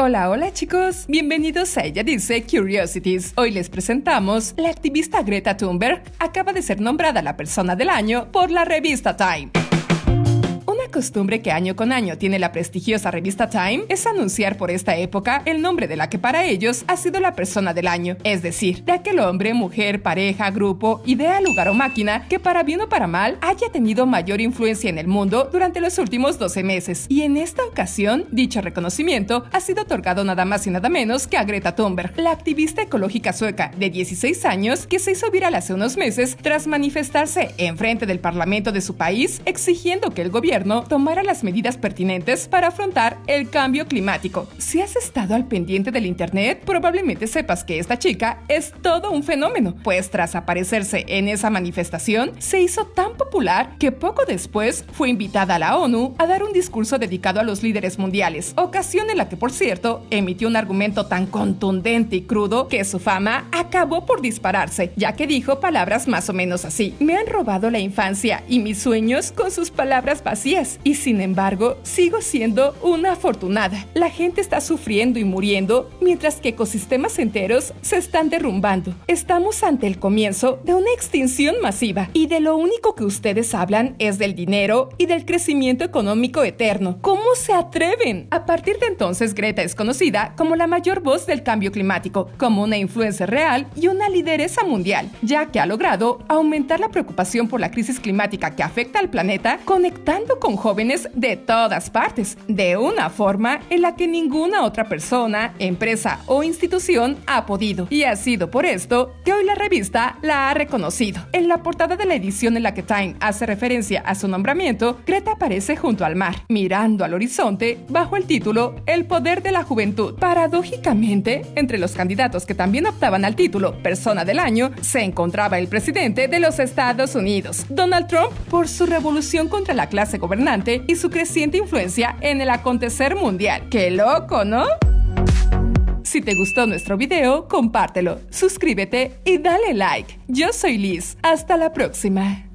Hola, hola chicos, bienvenidos a Ella Dice Curiosities. Hoy les presentamos la activista Greta Thunberg. Acaba de ser nombrada la persona del año por la revista Time costumbre que año con año tiene la prestigiosa revista Time es anunciar por esta época el nombre de la que para ellos ha sido la persona del año, es decir, de aquel hombre, mujer, pareja, grupo, idea, lugar o máquina que para bien o para mal haya tenido mayor influencia en el mundo durante los últimos 12 meses. Y en esta ocasión, dicho reconocimiento ha sido otorgado nada más y nada menos que a Greta Thunberg, la activista ecológica sueca de 16 años que se hizo viral hace unos meses tras manifestarse en frente del parlamento de su país exigiendo que el gobierno tomara las medidas pertinentes para afrontar el cambio climático. Si has estado al pendiente del Internet, probablemente sepas que esta chica es todo un fenómeno, pues tras aparecerse en esa manifestación, se hizo tan popular que poco después fue invitada a la ONU a dar un discurso dedicado a los líderes mundiales, ocasión en la que, por cierto, emitió un argumento tan contundente y crudo que su fama acabó por dispararse, ya que dijo palabras más o menos así. Me han robado la infancia y mis sueños con sus palabras vacías y sin embargo sigo siendo una afortunada. La gente está sufriendo y muriendo mientras que ecosistemas enteros se están derrumbando. Estamos ante el comienzo de una extinción masiva y de lo único que ustedes hablan es del dinero y del crecimiento económico eterno. ¿Cómo se atreven? A partir de entonces Greta es conocida como la mayor voz del cambio climático, como una influencia real y una lideresa mundial, ya que ha logrado aumentar la preocupación por la crisis climática que afecta al planeta conectando con jóvenes de todas partes, de una forma en la que ninguna otra persona, empresa o institución ha podido. Y ha sido por esto que hoy la revista la ha reconocido. En la portada de la edición en la que Time hace referencia a su nombramiento, Greta aparece junto al mar, mirando al horizonte bajo el título El poder de la juventud. Paradójicamente, entre los candidatos que también optaban al título Persona del Año, se encontraba el presidente de los Estados Unidos, Donald Trump, por su revolución contra la clase gobernante y su creciente influencia en el acontecer mundial. ¡Qué loco, ¿no? Si te gustó nuestro video, compártelo, suscríbete y dale like. Yo soy Liz. Hasta la próxima.